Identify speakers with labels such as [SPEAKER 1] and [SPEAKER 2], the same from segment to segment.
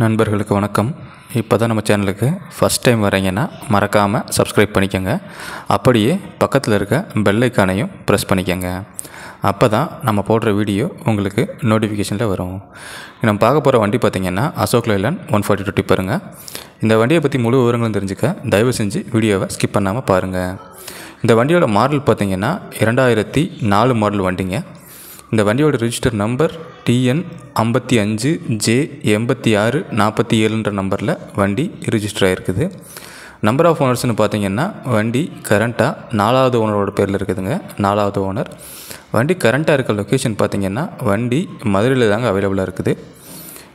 [SPEAKER 1] நண்பர்களுக்கு வணக்கம். இப்போ தான் நம்ம சேனலுக்கு ஃபஸ்ட் டைம் வரீங்கன்னா மறக்காமல் சப்ஸ்கிரைப் பண்ணிக்கோங்க. அப்படியே பக்கத்தில் இருக்க பெல் ஐக்கானையும் ப்ரெஸ் பண்ணிக்கோங்க. அப்போ தான் நம்ம போடுற வீடியோ உங்களுக்கு நோட்டிஃபிகேஷனில் வரும். நம்ம பார்க்க போகிற வண்டி பார்த்திங்கன்னா Ashok Leyland one forty two டிப்பருங்க இந்த வண்டியை பற்றி முழு விவரங்களும் தெரிஞ்சுக்க தயவு செஞ்சு வீடியோவை ஸ்கிப் பண்ணாமல் பாருங்கள் இந்த வண்டியோட மாடல் பார்த்திங்கன்னா இரண்டாயிரத்தி நாலு மாடல் வண்டிங்க. இந்த வண்டியோட ரிஜிஸ்டர் நம்பர் டிஎன் ஐம்பத்தி அஞ்சு ஜே எண்பத்தி ஆறு நாற்பத்தி ஏழுன்ற நம்பரில் வண்டி ரிஜிஸ்டர் ஆகிருக்குது நம்பர் ஆஃப் ஓனர்ஸ்னு பார்த்தீங்கன்னா வண்டி கரண்ட்டாக நாலாவது ஓனரோட பேரில் இருக்குதுங்க. நாலாவது ஓனர் வண்டி கரண்ட்டாக இருக்க லொக்கேஷன் பார்த்தீங்கன்னா வண்டி மதுரையில் தாங்க அவைலபிளாக இருக்குது.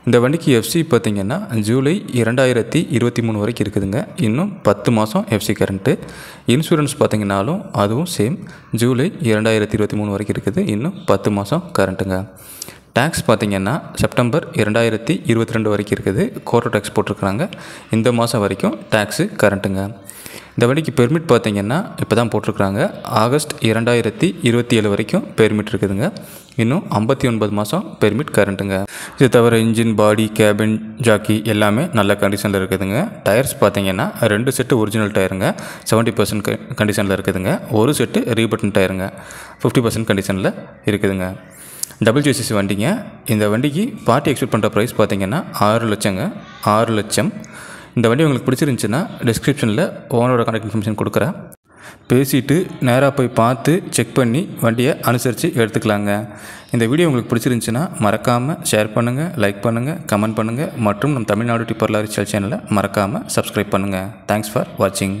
[SPEAKER 1] இந்த வண்டிக்கு எஃப்சி பார்த்தீங்கன்னா ஜூலை இரண்டாயிரத்தி இருபத்தி மூணு வரைக்கும் இருக்குதுங்க. இன்னும் பத்து மாதம் எஃப்சி கரண்ட்டு இன்சூரன்ஸ் பார்த்திங்கனாலும் அதுவும் சேம் ஜூலை இரண்டாயிரத்தி இருபத்தி மூணு வரைக்கும் இருக்குது. இன்னும் பத்து மாதம் கரண்ட்டுங்க டேக்ஸ் பார்த்திங்கன்னா செப்டம்பர் இரண்டாயிரத்தி இருபத்தி ரெண்டு வரைக்கும் இருக்குது. கோர்ட்டோ டேக்ஸ் போட்டிருக்கிறாங்க. இந்த மாதம் வரைக்கும் டேக்ஸு கரண்ட்டுங்க இந்த வண்டிக்கு பெர்மிட் பார்த்திங்கன்னா இப்போ தான் போட்டிருக்கிறாங்க. ஆகஸ்ட் இரண்டாயிரத்தி இருபத்தி ஏழு வரைக்கும் பெர்மிட் இருக்குதுங்க. இன்னும் ஐம்பத்தி ஒன்பது மாதம் பெர்மிட் கரண்ட்டுங்க இது தவிர இன்ஜின் பாடி கேபின் ஜாக்கி எல்லாமே நல்ல கண்டிஷனில் இருக்குதுங்க. டயர்ஸ் பார்த்திங்கன்னா ரெண்டு செட்டு ஒரிஜினல் டயருங்க செவன்ட்டி பர்சன்ட் கண்டிஷனில் இருக்குதுங்க. ஒரு செட்டு ரீபட்டன் டயருங்க ஃபிஃப்டி பர்சன்ட் கண்டிஷனில் இருக்குதுங்க. டபுள் வண்டிங்க. இந்த வண்டிக்கு பார்ட்டி எக்ஸ்பெக்ட் பண்ணுற ப்ரைஸ் பார்த்தீங்கன்னா ஆறு லட்சங்க. ஆறு லட்சம். இந்த வண்டி உங்களுக்கு பிடிச்சிருந்துச்சுன்னா டிஸ்கிரிப்ஷனில் ஓனரோட கான்டாக்ட் இன்ஃபர்மேஷன் கொடுக்குறேன். பேசிட்டு நேராக போய் பார்த்து செக் பண்ணி வண்டியை அனுசரித்து எடுத்துக்கலாங்க. இந்த வீடியோ உங்களுக்கு பிடிச்சிருந்துச்சுன்னா மறக்காமல் ஷேர் பண்ணுங்கள் லைக் பண்ணுங்கள் கமெண்ட் பண்ணுங்கள் மற்றும் நம் தமிழ்நாடு டிப்பர்லாரி சேனலை மறக்காமல் சப்ஸ்கிரைப் பண்ணுங்கள் தேங்க்ஸ் ஃபார் வாட்சிங்